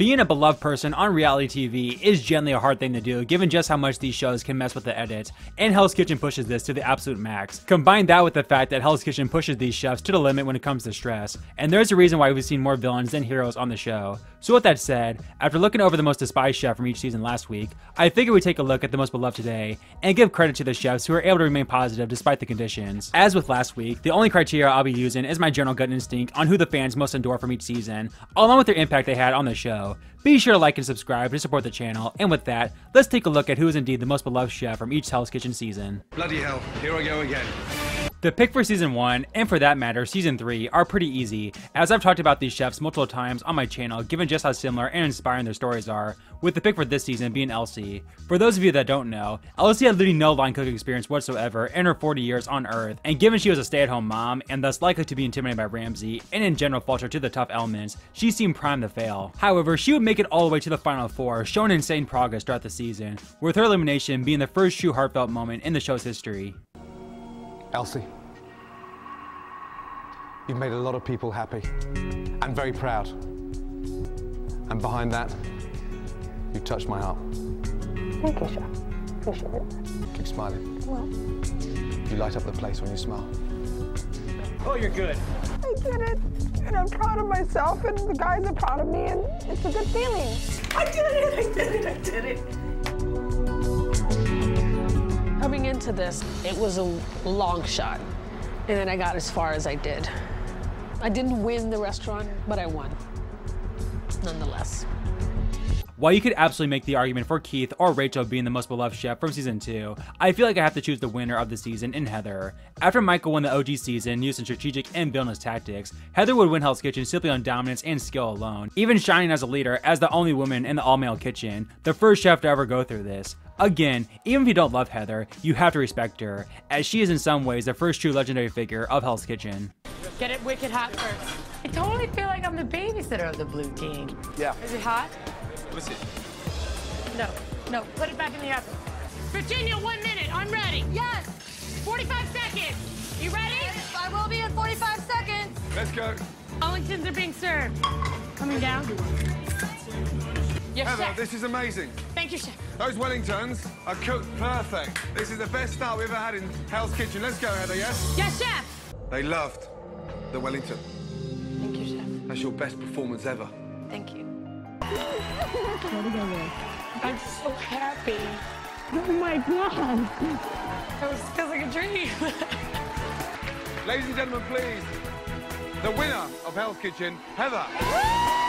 Being a beloved person on reality TV is generally a hard thing to do given just how much these shows can mess with the edit, and Hell's Kitchen pushes this to the absolute max. Combine that with the fact that Hell's Kitchen pushes these chefs to the limit when it comes to stress, and there's a reason why we've seen more villains than heroes on the show. So with that said, after looking over the most despised chef from each season last week, I figured we'd take a look at the most beloved today, and give credit to the chefs who are able to remain positive despite the conditions. As with last week, the only criteria I'll be using is my general gut instinct on who the fans most adore from each season, along with their impact they had on the show. Be sure to like and subscribe to support the channel, and with that, let's take a look at who is indeed the most beloved chef from each Hell's Kitchen season. Bloody hell, here I go again. The pick for season 1, and for that matter, season 3, are pretty easy, as I've talked about these chefs multiple times on my channel given just how similar and inspiring their stories are, with the pick for this season being Elsie. For those of you that don't know, Elsie had literally no line cooking experience whatsoever in her 40 years on Earth, and given she was a stay-at-home mom, and thus likely to be intimidated by Ramsay, and in general falter to the tough elements, she seemed primed to fail. However, she would make it all the way to the final four, showing insane progress throughout the season, with her elimination being the first true heartfelt moment in the show's history. Elsie, you've made a lot of people happy and very proud. And behind that, you touched my heart. Thank you, Chef. Appreciate it. Keep smiling. Well, You light up the place when you smile. Oh, you're good. I did it, and I'm proud of myself, and the guys are proud of me, and it's a good feeling. I did it! I did it! I did it! Coming into this, it was a long shot. And then I got as far as I did. I didn't win the restaurant, but I won. Nonetheless. While you could absolutely make the argument for Keith or Rachel being the most beloved chef from season 2, I feel like I have to choose the winner of the season in Heather. After Michael won the OG season using strategic and villainous tactics, Heather would win Hell's Kitchen simply on dominance and skill alone, even shining as a leader as the only woman in the all-male kitchen, the first chef to ever go through this. Again, even if you don't love Heather, you have to respect her, as she is in some ways the first true legendary figure of Hell's Kitchen. Get it wicked hot first. I totally feel like I'm the babysitter of the blue team. Yeah. Is it hot? Listen, No. No. Put it back in the oven. Virginia, one minute. I'm ready. Yes. 45 seconds. You ready? I will be in 45 seconds. let's go. Wellingtons are being served. Coming down. Yes, Heather, chef. this is amazing. Thank you, chef. Those Wellingtons are cooked perfect. This is the best start we've ever had in Hell's Kitchen. Let's go, Heather, yes? Yes, chef. They loved the Wellington. Thank you, Chef. That's your best performance ever. Thank you. I'm so happy. Oh my god. That was feels like a dream. Ladies and gentlemen, please, the winner of Hell's Kitchen, Heather.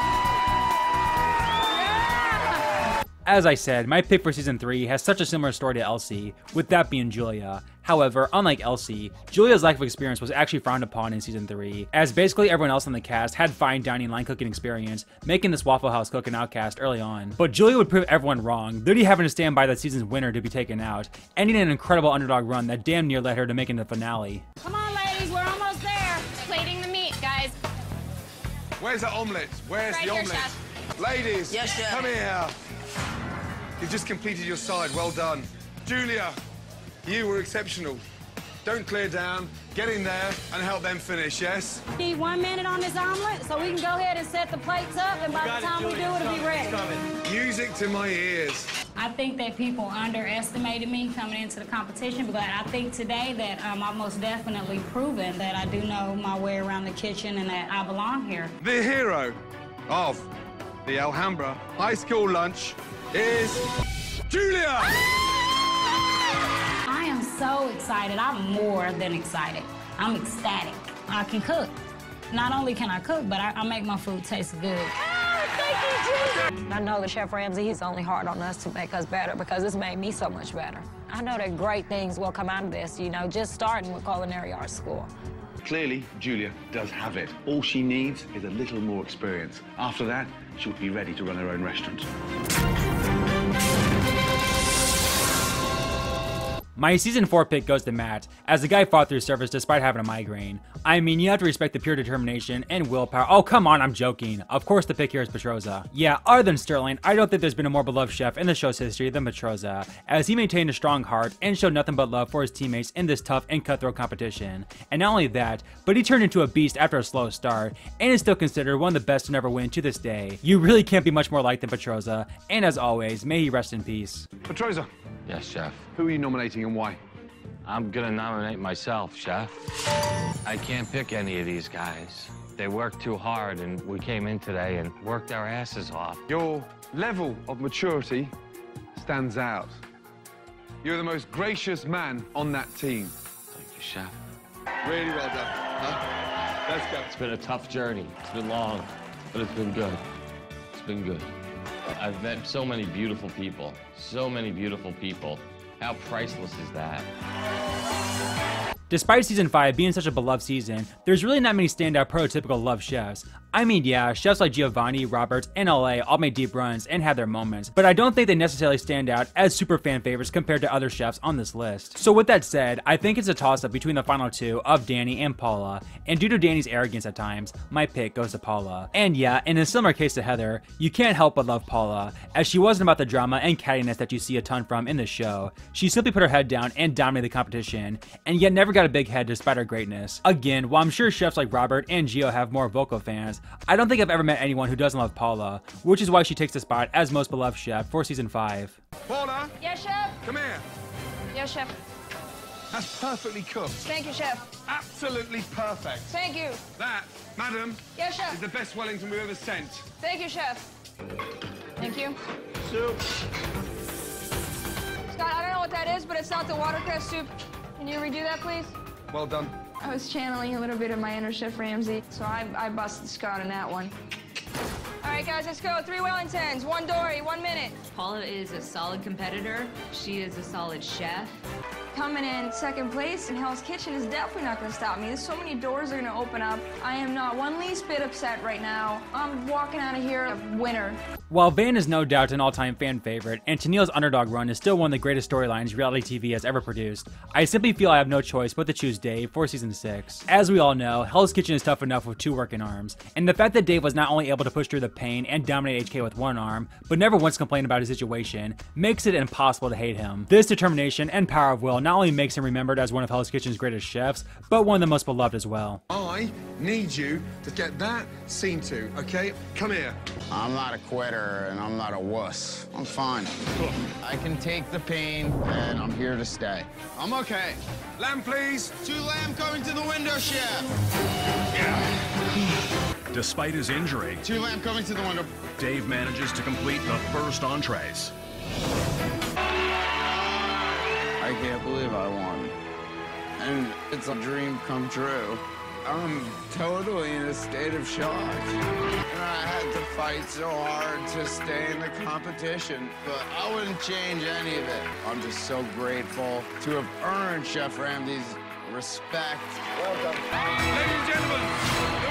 As I said, my pick for season 3 has such a similar story to Elsie, with that being Julia. However, unlike Elsie, Julia's lack of experience was actually frowned upon in season 3, as basically everyone else in the cast had fine dining line cooking experience, making this Waffle House cook an outcast early on. But Julia would prove everyone wrong, literally having to stand by the season's winner to be taken out, ending an incredible underdog run that damn near led her to making the finale. Come on, ladies, we're almost there. Plating the meat, guys. Where's the omelette? Where's Right the here, omelette? Ladies, Yes, chef. come here. You've just completed your side. Well done. Julia, you were exceptional. Don't clear down. Get in there and help them finish, yes? Need one minute on this omelet so we can go ahead and set the plates up, and by the time we do, it'll be ready. Music to my ears. I think that people underestimated me coming into the competition, but I think today that um, I've most definitely proven that I do know my way around the kitchen and that I belong here. The hero of the Alhambra High School lunch is Julia. I am so excited. I'm more than excited. I'm ecstatic. I can cook. Not only can I cook, but I, I make my food taste good. Ah, thank you, Julia! I know that Chef Ramsay, he's only hard on us to make us better because it's made me so much better. I know that great things will come out of this, you know, just starting with culinary arts school. Clearly, Julia does have it. All she needs is a little more experience. After that, she'll be ready to run her own restaurant. My season 4 pick goes to Matt, as the guy fought through service despite having a migraine. I mean, you have to respect the pure determination and willpower. Oh, come on, I'm joking. Of course, the pick here is Petrozza. Yeah, other than Sterling, I don't think there's been a more beloved chef in the show's history than Petrozza, as he maintained a strong heart and showed nothing but love for his teammates in this tough and cutthroat competition. And not only that, but he turned into a beast after a slow start, and is still considered one of the best to never win to this day. You really can't be much more liked than Petrozza, and as always, may he rest in peace. Petrozza, Yes, chef. who are you nominating and why? I'm gonna nominate myself, chef. I can't pick any of these guys. They worked too hard, and we came in today and worked our asses off. Your level of maturity stands out. You're the most gracious man on that team. Thank you, chef. Really well done. Huh? Let's go. It's been a tough journey. It's been long, but it's been good. It's been good. I've met so many beautiful people. So many beautiful people. How priceless is that? Despite season 5 being such a beloved season, there's really not many standout prototypical love chefs. I mean, yeah, chefs like Giovanni, Roberts, and LA all made deep runs and had their moments, but I don't think they necessarily stand out as super fan favorites compared to other chefs on this list. So with that said, I think it's a toss up between the final two of Danny and Paula, and due to Danny's arrogance at times, my pick goes to Paula. And yeah, in a similar case to Heather, you can't help but love Paula, as she wasn't about the drama and cattiness that you see a ton from in the show. She simply put her head down and dominated the competition, and yet never got a big head despite her greatness. Again, while I'm sure chefs like Robert and Gio have more vocal fans, I don't think I've ever met anyone who doesn't love Paula, which is why she takes the spot as most beloved chef for season 5. Paula, Yes, chef. come here. Yes, chef. That's perfectly cooked. Thank you, chef. Absolutely perfect. Thank you. That, madam, Yes, chef. is the best Wellington we've ever sent. Thank you, chef. Thank you. Soup. Scott, I don't know what that is, but it's not the watercress soup. Can you redo that, please? Well done. I was channeling a little bit of my inner Chef Ramsay, so I, I busted Scott on that one. All right, guys, let's go. Three Wellingtons, one Dory, one minute. Paula is a solid competitor. She is a solid chef. Coming in second place in Hell's Kitchen is definitely not going to stop me. There's so many doors are going to open up. I am not one least bit upset right now. I'm walking out of here a winner. While Van is no doubt an all-time fan favorite, and Tennille's underdog run is still one of the greatest storylines reality TV has ever produced, I simply feel I have no choice but to choose Dave for season 6. As we all know, Hell's Kitchen is tough enough with two working arms, and the fact that Dave was not only able to push through the pain and dominate HK with one arm, but never once complained about his situation, makes it impossible to hate him. This determination and power of will not only makes him remembered as one of Hell's Kitchen's greatest chefs, but one of the most beloved as well. I need you to get that scene to, okay? Come here. I'm not a quitter and I'm not a wuss. I'm fine. I can take the pain and I'm here to stay. I'm okay. Lamb, please. Two lamb coming to the window, chef. Despite his injury, Two lamb coming to the window. Dave manages to complete the first entrees. I can't believe I won. And it's a dream come true. I'm totally in a state of shock. And I had to fight so hard to stay in the competition, but I wouldn't change any of it. I'm just so grateful to have earned Chef Ramsay's respect. Welcome. Ladies and gentlemen,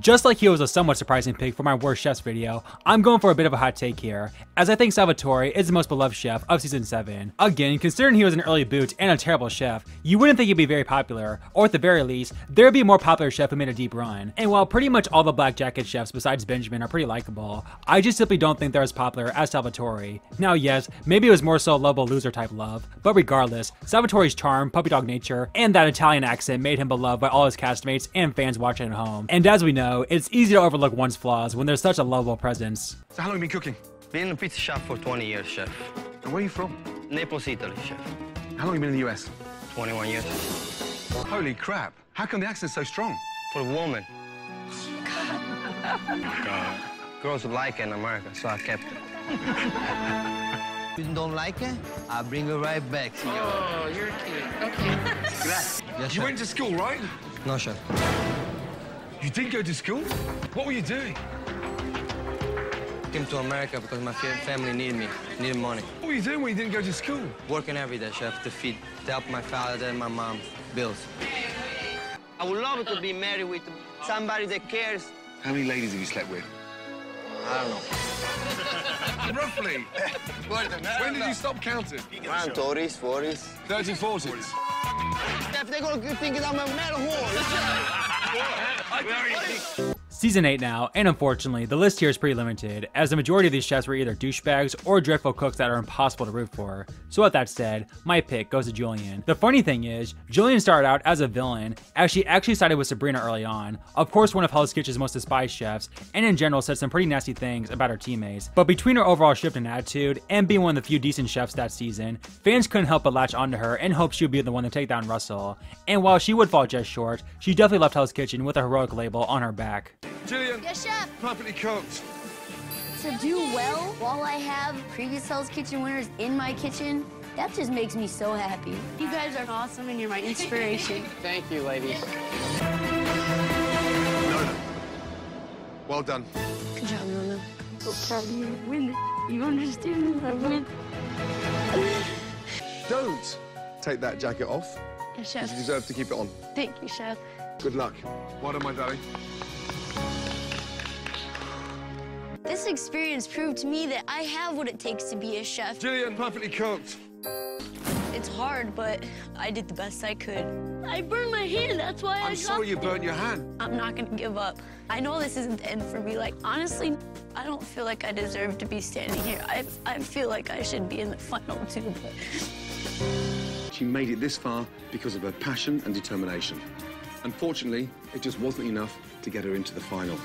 Just like he was a somewhat surprising pick for my worst chefs video, I'm going for a bit of a hot take here, as I think Salvatore is the most beloved chef of season 7. Again, considering he was an early boot and a terrible chef, you wouldn't think he'd be very popular, or at the very least, there'd be a more popular chef who made a deep run. And while pretty much all the Black Jacket chefs besides Benjamin are pretty likable, I just simply don't think they're as popular as Salvatore. Now yes, maybe it was more so a lovable loser type love, but regardless, Salvatore's charm, puppy dog nature, and that Italian accent made him beloved by all his castmates and fans watching at home. And as we know, it's easy to overlook one's flaws when there's such a lovable presence. So how long have you been cooking? Been in a pizza shop for 20 years, chef. And where are you from? Naples, Italy, chef. How long have you been in the US? 21 years. Holy crap. How come the accent's so strong? For a woman. God. Girls like it in America, so I kept it. You don't like it? I'll bring it right back, senor. Oh, you're cute. Okay. Yes, you went to school, right? No, chef. You did go to school? What were you doing? Came to America because my family needed me, needed money. What were you doing when you didn't go to school? Working every day, chef, to feed, to help my father and my mom bills. I would love to be married with somebody that cares. How many ladies have you slept with? I don't know. Roughly. when did you stop counting? Around 30s, 40s. 30s, 40s. If they're gonna think I'm a metal whore. Good. I Season 8 now, and unfortunately, the list here is pretty limited, as the majority of these chefs were either douchebags or dreadful cooks that are impossible to root for. So with that said, my pick goes to Julian. The funny thing is, Julian started out as a villain, as she actually sided with Sabrina early on, of course one of Hell's Kitchen's most despised chefs, and in general said some pretty nasty things about her teammates. But between her overall shift in attitude, and being one of the few decent chefs that season, fans couldn't help but latch onto her and hope she would be the one to take down Russell. And while she would fall just short, she definitely left Hell's Kitchen with a heroic label on her back. Gillian. Yes, chef. Perfectly cooked. To do well while I have previous Hell's Kitchen winners in my kitchen, that just makes me so happy. You guys are awesome and you're my inspiration. Thank you, ladies. Nona. Well done. Good job, Nona. So proud of you. Win. You understand? I win. Don't take that jacket off. Yes, chef. You deserve to keep it on. Thank you, chef. Good luck. Well done, my darling. This experience proved to me that I have what it takes to be a chef. Gillian, perfectly cooked. It's hard, but I did the best I could. I burned my hand, that's why I I'm sorry you burnt your hand. I'm not gonna give up. I know this isn't the end for me. Like, honestly, I don't feel like I deserve to be standing here. I, I feel like I should be in the final too, but... She made it this far because of her passion and determination. Unfortunately, it just wasn't enough to get her into the final.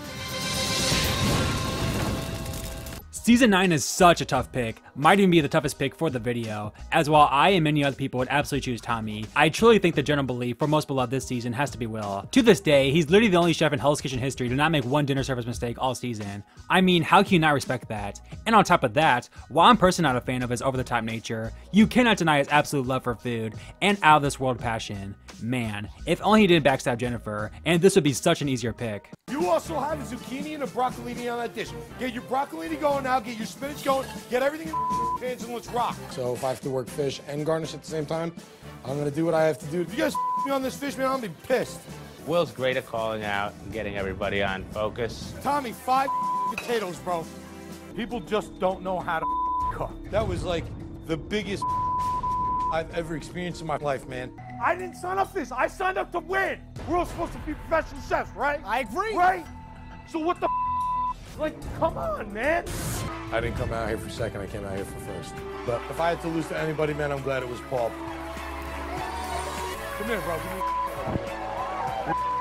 Season 9 is such a tough pick, might even be the toughest pick for the video, as while I and many other people would absolutely choose Tommy, I truly think the general belief for most beloved this season has to be Will. To this day, he's literally the only chef in Hell's Kitchen history to not make one dinner service mistake all season. I mean, how can you not respect that? And on top of that, while I'm personally not a fan of his over-the-top nature, you cannot deny his absolute love for food and out-of-this-world passion. Man, if only he didn't backstab Jennifer, and this would be such an easier pick. You also have a zucchini and a broccolini on that dish. Get your broccolini going now, get your spinach going, get everything in the pans and let's rock. So if I have to work fish and garnish at the same time, I'm gonna do what I have to do. If you guys me on this fish, man, I'm gonna be pissed. Will's great at calling out and getting everybody on focus. Tommy, five potatoes, bro. People just don't know how to cook. That was like the biggest I've ever experienced in my life, man. I didn't sign up for this. I signed up to win. We're all supposed to be professional chefs, right? I agree. Right? So what the like, come on, man. I didn't come out here for second. I came out here for first. But if I had to lose to anybody, man, I'm glad it was Paul. Come here, bro.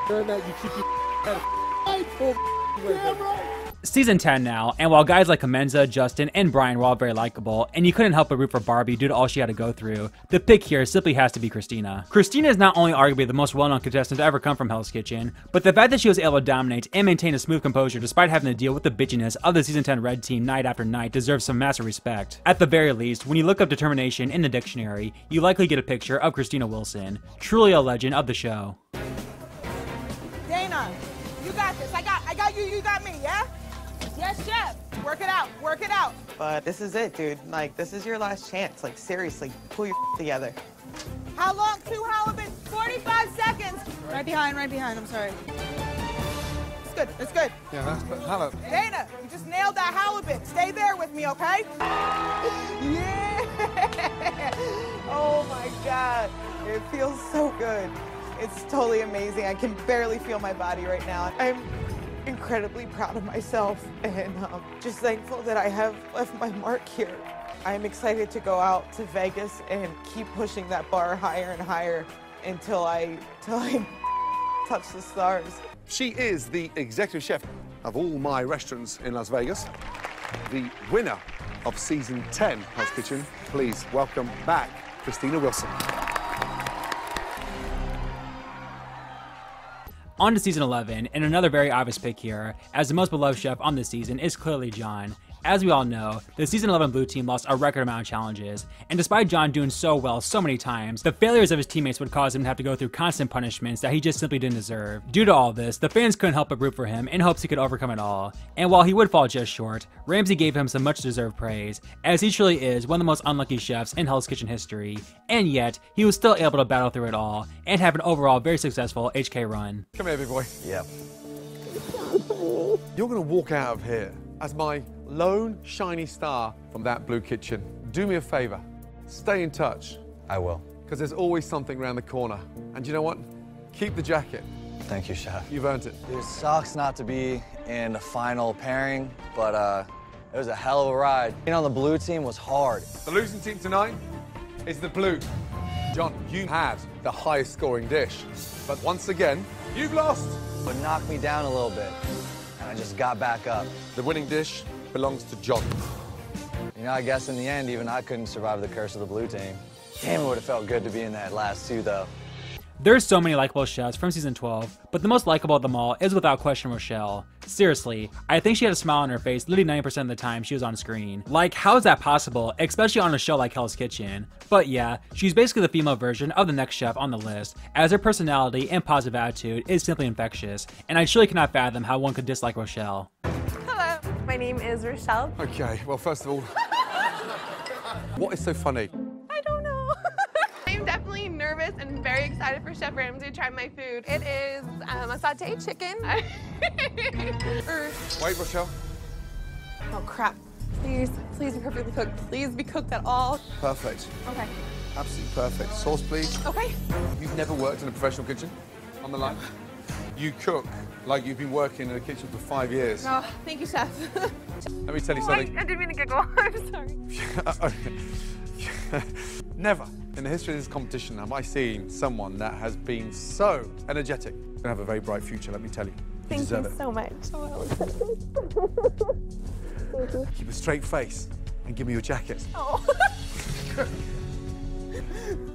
During that, you keep your head. Yeah, bro. Season 10 now, and while guys like Clemenza, Justin, and Brian were all very likable, and you couldn't help but root for Barbie due to all she had to go through, the pick here simply has to be Christina. Christina is not only arguably the most well-known contestant to ever come from Hell's Kitchen, but the fact that she was able to dominate and maintain a smooth composure despite having to deal with the bitchiness of the Season 10 Red Team night after night deserves some massive respect. At the very least, when you look up determination in the dictionary, you likely get a picture of Christina Wilson, truly a legend of the show. Yes, chef. Work it out. Work it out. But this is it, dude. Like, this is your last chance. Like, seriously, pull your together. How long? Two halibut. 45 seconds. Right behind, right behind. I'm sorry. It's good. It's good. Yeah, that's hello. Dana, you just nailed that halibut. Stay there with me, okay? Yeah. Oh my God. It feels so good. It's totally amazing. I can barely feel my body right now. I'm incredibly proud of myself and um, just thankful that I have left my mark here. I'm excited to go out to Vegas and keep pushing that bar higher and higher until I, till I touch the stars. She is the executive chef of all my restaurants in Las Vegas, the winner of season 10 Hell's Kitchen. Please welcome back Christina Wilson. On to season 11, and another very obvious pick here, as the most beloved chef on this season is clearly John. As we all know, the season 11 blue team lost a record amount of challenges, and despite John doing so well so many times, the failures of his teammates would cause him to have to go through constant punishments that he just simply didn't deserve. Due to all this, the fans couldn't help but root for him in hopes he could overcome it all. And while he would fall just short, Ramsay gave him some much deserved praise, as he truly is one of the most unlucky chefs in Hell's Kitchen history, and yet, he was still able to battle through it all and have an overall very successful HK run. Come here, big boy. Yep. You're going to walk out of here as my lone shiny star from that blue kitchen. Do me a favor, stay in touch. I will. Because there's always something around the corner. And you know what? Keep the jacket. Thank you, Chef. You've earned it. It sucks not to be in the final pairing, but uh, it was a hell of a ride. Being on the blue team was hard. The losing team tonight is the blue. John, you had the highest scoring dish. But once again, you've lost. But knocked me down a little bit, and I just got back up. The winning dish belongs to John. You know, I guess in the end, even I couldn't survive the curse of the blue team. Damn, it would have felt good to be in that last two, though. There's so many likable chefs from season 12, but the most likable of them all is without question Rochelle. Seriously, I think she had a smile on her face literally 90% of the time she was on screen. Like, how is that possible, especially on a show like Hell's Kitchen? But yeah, she's basically the female version of the next chef on the list, as her personality and positive attitude is simply infectious, and I truly cannot fathom how one could dislike Rochelle. My name is Rochelle. Okay, well, first of all, what is so funny? I don't know. I'm definitely nervous and very excited for Chef Ramsay to try my food. It is um, a sauteed chicken. Er, Wait, Rochelle. oh crap. Please, please be perfectly cooked. Please be cooked at all. Perfect. Okay. Absolutely perfect. Sauce, please. Okay. You've never worked in a professional kitchen on the line? You cook like you've been working in a kitchen for five years. Oh, thank you, Chef. Let me tell you Oh, something. I didn't mean to giggle. I'm sorry. Never in the history of this competition have I seen someone that has been so energetic. Gonna have a very bright future, let me tell you. You Thank you it. so much. Oh, Keep a straight face and give me your jacket. Oh.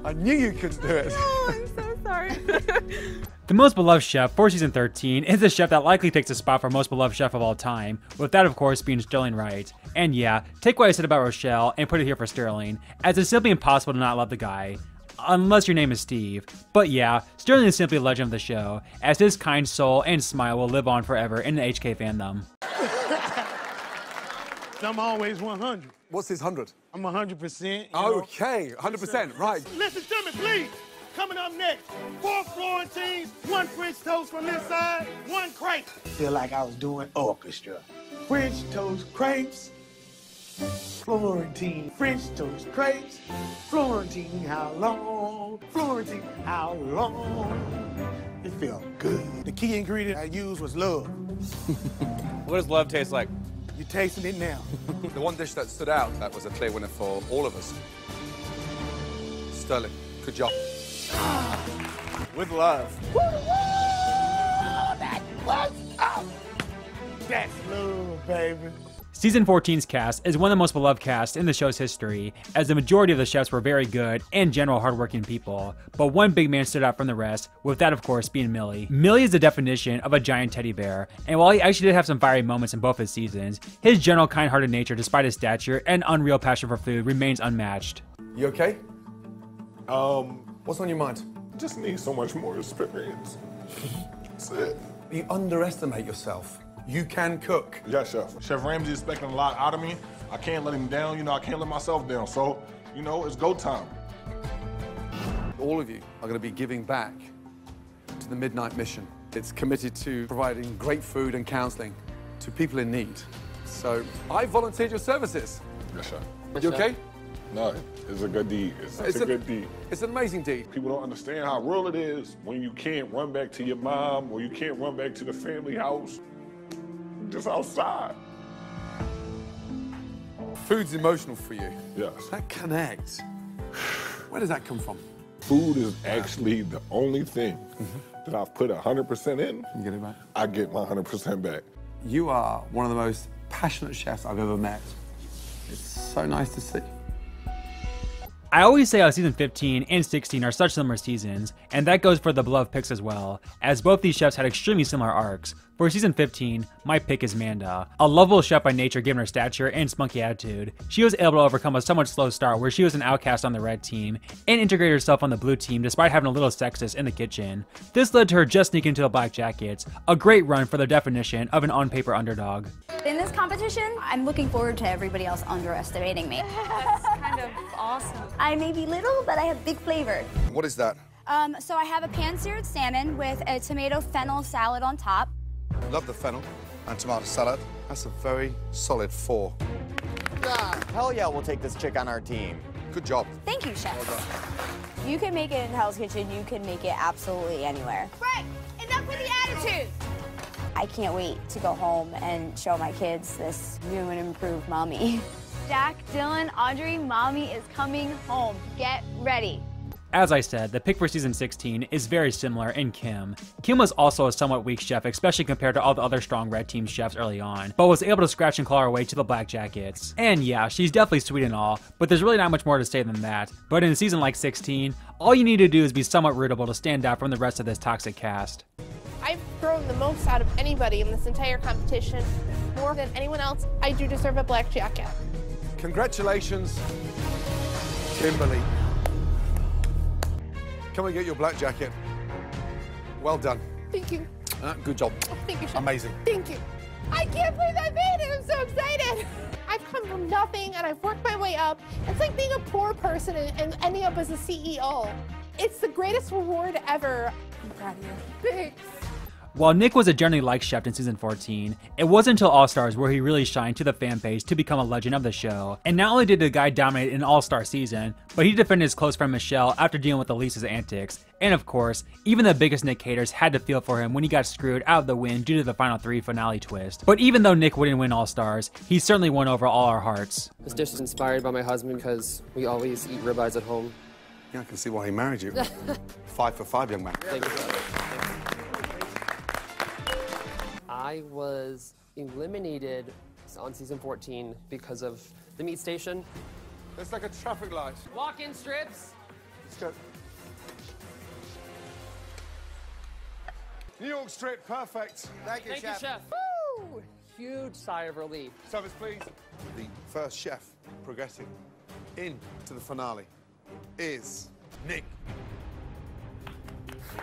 I knew you couldn't do it. oh, I'm so sorry. The most beloved chef for season 13 is the chef that likely takes the spot for most beloved chef of all time, with that of course being Sterling Wright. And yeah, take what I said about Rochelle and put it here for Sterling, as it's simply impossible to not love the guy. Unless your name is Steve. But yeah, Sterling is simply a legend of the show, as his kind soul and smile will live on forever in the HK fandom. I'm always 100. What's his 100? I'm 100%. Okay, 100%, right. Listen to me, please. Coming up next, four Florentines, one French toast from this side, one crepe. Feel like I was doing orchestra. French toast crepes, Florentine French toast crepes, Florentine how long, Florentine how long. It felt good. The key ingredient I used was love. What does love taste like? You tasting it now. the one dish that stood out that was a clear winner for all of us. Sterling, good job. With love. That was up. That's love, baby. Season 14's cast is one of the most beloved casts in the show's history, as the majority of the chefs were very good and general hardworking people. But one big man stood out from the rest, with that of course being Milly. Milly is the definition of a giant teddy bear, and while he actually did have some fiery moments in both his seasons, his general kind-hearted nature despite his stature and unreal passion for food remains unmatched. You okay? Um, What's on your mind? just need so much more experience. That's it. You underestimate yourself. You can cook. Yes, Chef. Chef Ramsay is expecting a lot out of me. I can't let him down. You know, I can't let myself down. So, you know, it's go time. All of you are going to be giving back to the Midnight Mission. It's committed to providing great food and counseling to people in need. So I volunteered your services. Yes, Chef. You okay? No, it's a good deed. It's It's a, a- good deed. It's an amazing deed. People don't understand how real it is when you can't run back to your mom or you can't run back to the family house. Just outside. Food's emotional for you. Yes. That connects. Where does that come from? Food is actually the only thing that I've put 100% in. You get it back? I get my 100% back. You are one of the most passionate chefs I've ever met. It's so nice to see. I always say how season 15 and 16 are such similar seasons, and that goes for the beloved picks as well, as both these chefs had extremely similar arcs. For season 15, my pick is Manda. A lovable chef by nature given her stature and spunky attitude, she was able to overcome a somewhat slow start where she was an outcast on the red team, and integrate herself on the blue team despite having a little sexist in the kitchen. This led to her just sneaking into the Black Jackets, a great run for the definition of an on-paper underdog. In this competition, I'm looking forward to everybody else underestimating me. That's kind of awesome. I may be little, but I have big flavor. What is that? Um, so I have a pan-seared salmon with a tomato fennel salad on top. Love the fennel. and tomato salad. That's a very solid four. Yeah, hell yeah, we'll take this chick on our team. Good job. Thank you, chef. You can make it in Hell's Kitchen. You can make it absolutely anywhere. Frank, enough with the attitude. I can't wait to go home and show my kids this new and improved mommy. Jack, Dylan, Audrey, mommy is coming home. Get ready. As I said, the pick for season 16 is very similar in Kim. Kim was also a somewhat weak chef, especially compared to all the other strong red team chefs early on, but was able to scratch and claw her way to the Black Jackets. And yeah, she's definitely sweet and all, but there's really not much more to say than that. But in a season like 16, all you need to do is be somewhat rootable to stand out from the rest of this toxic cast. I've thrown the most out of anybody in this entire competition. More than anyone else, I do deserve a black jacket. Congratulations, Kimberly. Come and get your black jacket. Well done. Thank you. Uh, good job. Thank you, Chef. Amazing. Thank you. I can't believe I made it. I'm so excited. I've come from nothing and I've worked my way up. It's like being a poor person and, and ending up as a CEO. It's the greatest reward ever. I'm proud of you. Thanks. While Nick was a generally liked chef in season 14, it wasn't until All Stars where he really shined to the fan base to become a legend of the show. And not only did the guy dominate an All Star season, but he defended his close friend Michelle after dealing with Elise's antics. And of course, even the biggest Nick haters had to feel for him when he got screwed out of the win due to the final three finale twist. But even though Nick wouldn't win All Stars, he certainly won over all our hearts. This dish is inspired by my husband because we always eat ribeyes at home. Yeah, I can see why he married you. five for five, young man. Thank you. I was eliminated on season 14 because of the meat station. It's like a traffic light. Walk-in strips. Let's go. New York strip, perfect. Thank you, Thank chef. you, chef. Woo! Huge sigh of relief. Service, please. The first chef progressing into the finale is Nick.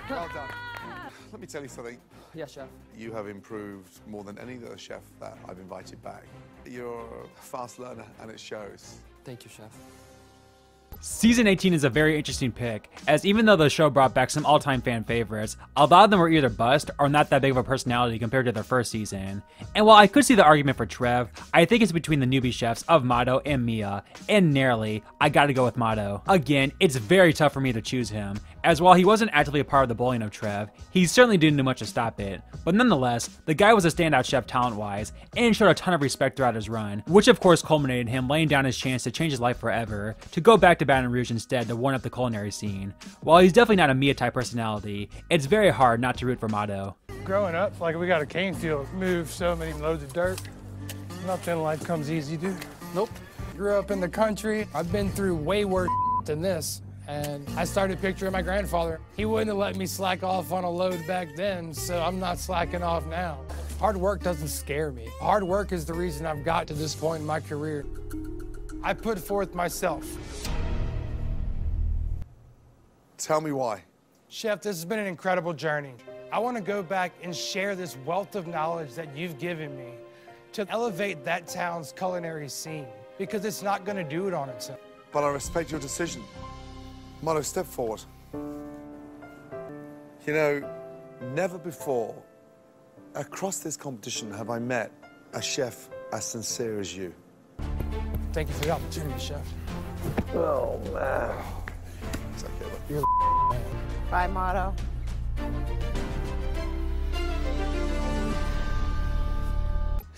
Well done. Let me tell you something. Yes, chef. You have improved more than any other chef that I've invited back. You're a fast learner, and it shows. Thank you, chef. Season 18 is a very interesting pick, as even though the show brought back some all-time fan favorites, a lot of them were either bust or not that big of a personality compared to their first season. And while I could see the argument for Trev, I think it's between the newbie chefs of Mato and Mia, and narrowly, I gotta go with Mato. Again, it's very tough for me to choose him, as while he wasn't actively a part of the bullying of Trev, he certainly didn't do much to stop it. But nonetheless, the guy was a standout chef talent-wise, and showed a ton of respect throughout his run, which of course culminated in him laying down his chance to change his life forever, to go back to Baton Rouge instead to one up the culinary scene. While he's definitely not a Mia type personality, it's very hard not to root for Mato. Growing up, like we got a cane field, moved so many loads of dirt. Nothing in life comes easy, dude. Nope. Grew up in the country. I've been through way worse than this. And I started picturing my grandfather. He wouldn't have let me slack off on a load back then, so I'm not slacking off now. Hard work doesn't scare me. Hard work is the reason I've got to this point in my career. I put forth myself. Tell me why. Chef, this has been an incredible journey. I want to go back and share this wealth of knowledge that you've given me to elevate that town's culinary scene because it's not going to do it on its own. But I respect your decision. Motto, step forward. You know, never before across this competition have I met a chef as sincere as you. Thank you for the opportunity, Chef. Oh, man. It's okay, look. You're Bye, Motto.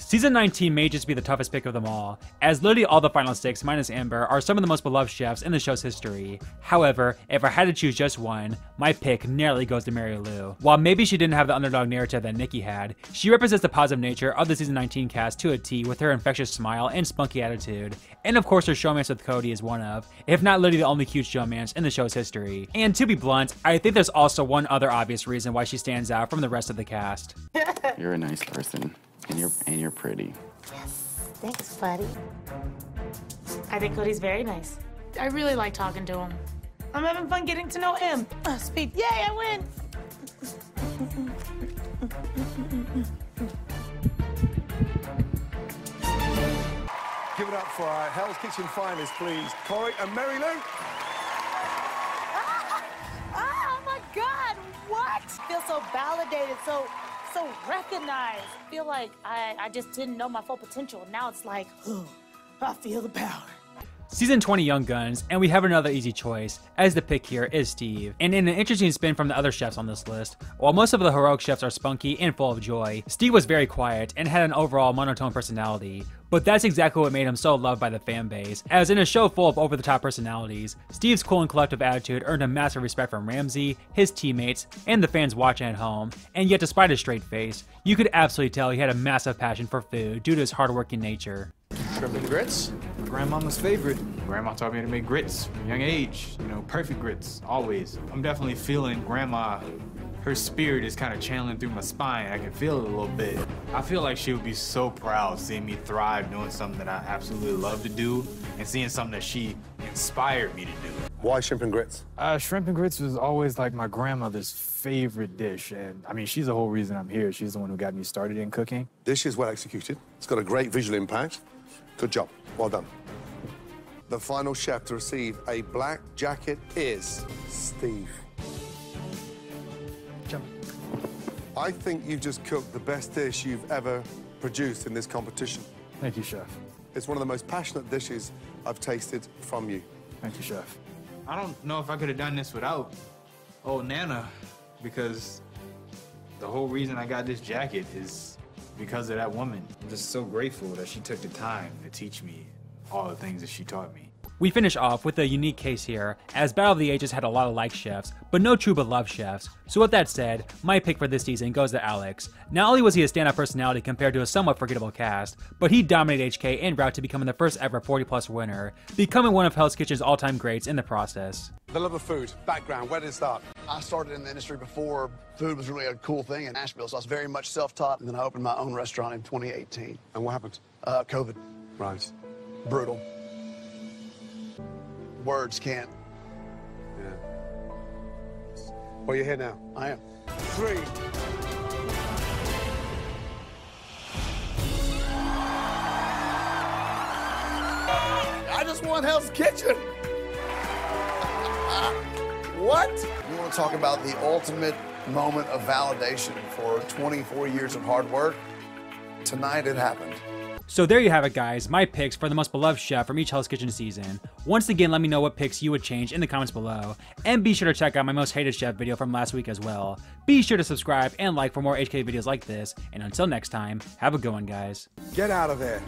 Season 19 may just be the toughest pick of them all, as literally all the final six, minus Amber, are some of the most beloved chefs in the show's history. However, if I had to choose just one, my pick narrowly goes to Mary Lou. While maybe she didn't have the underdog narrative that Nikki had, she represents the positive nature of the season 19 cast to a T with her infectious smile and spunky attitude. And of course her showmance with Cody is one of, if not literally the only cute showmance in the show's history. And to be blunt, I think there's also one other obvious reason why she stands out from the rest of the cast. You're a nice person, and you're and you're pretty. Yes. Thanks, buddy. I think Cody's very nice. I really like talking to him. I'm having fun getting to know him. Uh, speed. Yay, I win! Give it up for our Hell's Kitchen finalists, please. Kori and Mary Lou. Oh my God! What? Feel so validated, so so recognized. I feel like I, I just didn't know my full potential. Now it's like, I feel the power. Season 20 Young Guns, and we have another easy choice, as the pick here is Steve. And in an interesting spin from the other chefs on this list, while most of the heroic chefs are spunky and full of joy, Steve was very quiet and had an overall monotone personality. But that's exactly what made him so loved by the fan base, as in a show full of over-the-top personalities, Steve's cool and collective attitude earned him massive respect from Ramsay, his teammates, and the fans watching at home, and yet despite his straight face, you could absolutely tell he had a massive passion for food due to his hardworking nature. Shrimp and grits, grandmama's favorite. Grandma taught me to make grits from a young age. You know, perfect grits, always. I'm definitely feeling grandma. Her spirit is kind of channeling through my spine. I can feel it a little bit. I feel like she would be so proud seeing me thrive doing something that I absolutely love to do and seeing something that she inspired me to do. Why shrimp and grits? Uh, shrimp and grits was always like my grandmother's favorite dish. And I mean, she's the whole reason I'm here. She's the one who got me started in cooking. Dish is well executed. It's got a great visual impact. Good job. Well done. The final chef to receive a black jacket is Steve. I think you've just cooked the best dish you've ever produced in this competition. Thank you, chef. It's one of the most passionate dishes I've tasted from you. Thank you, chef. I don't know if I could have done this without old Nana, because the whole reason I got this jacket is because of that woman. I'm just so grateful that she took the time to teach me all the things that she taught me. We finish off with a unique case here, as Battle of the Ages had a lot of like chefs, but no true beloved chefs. So with that said, my pick for this season goes to Alex. Not only was he a standout personality compared to a somewhat forgettable cast, but he dominated HK en route to becoming the first ever 40 plus winner, becoming one of Hell's Kitchen's all-time greats in the process. The love of food, background, where did it start? I started in the industry before food was really a cool thing in Nashville, so I was very much self-taught, and then I opened my own restaurant in 2018. And what happened? Uh, COVID. Right. Brutal. Words can't. Yeah. Well, you're here now. I am. Three. I just want Hell's Kitchen. what? You want to talk about the ultimate moment of validation for 24 years of hard work? Tonight it happened. So there you have it guys, my picks for the most beloved chef from each Hell's Kitchen season. Once again, let me know what picks you would change in the comments below, and be sure to check out my most hated chef video from last week as well. Be sure to subscribe and like for more HK videos like this, and until next time, have a good one guys. Get out of there.